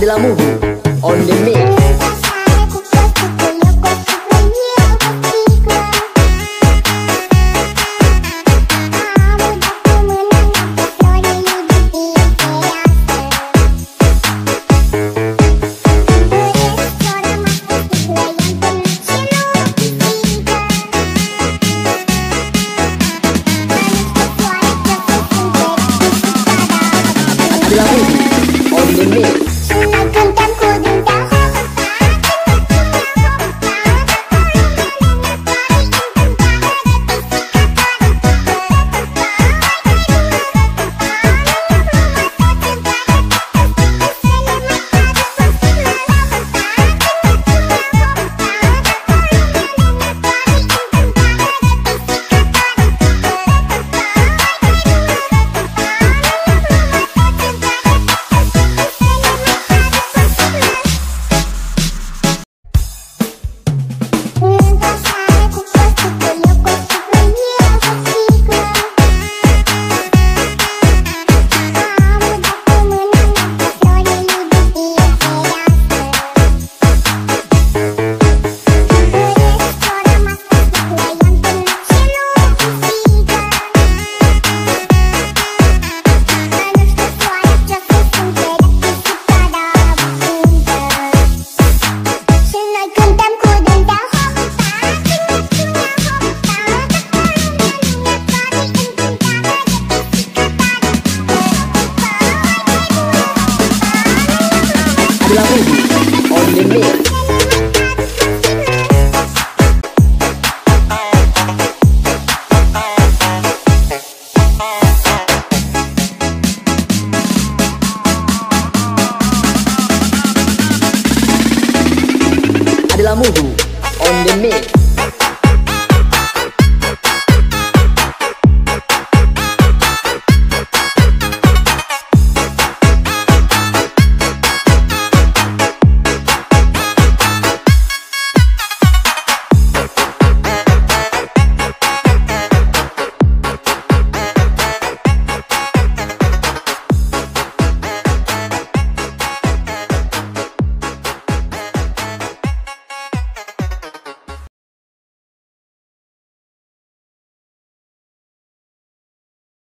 adalah Muhu on the mix. adalah Muhu on the mix. On the mix.